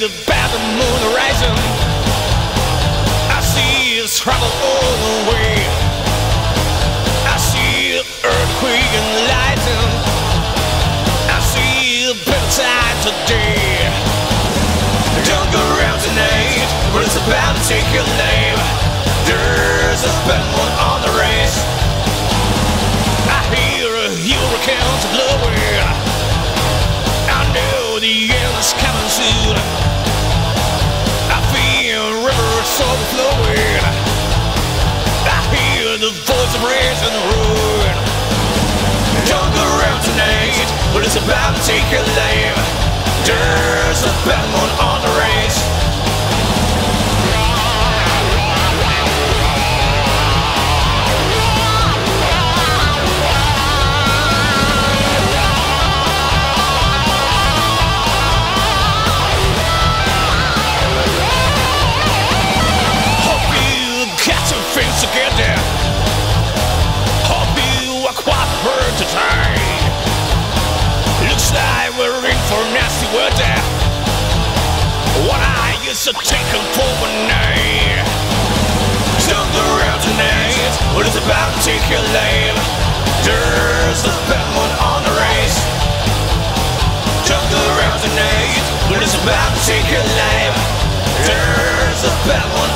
the bad moon rising. I see it's trouble all the way. I see earthquake and lightning. I see a better time today. Don't go around tonight, but it's about to take your name. There's a bad one on the race. I hear a hurricane's blowing. I know the the voice of reason ruin. Don't go around tonight, but it's about to take your name. There's a bad one on the race. Hope for a nasty word there. What I used to take him for a name. Down the road tonight, it's about to take your lane? There's the one on the race. Down the road tonight, it's about to take your lane? There's the one.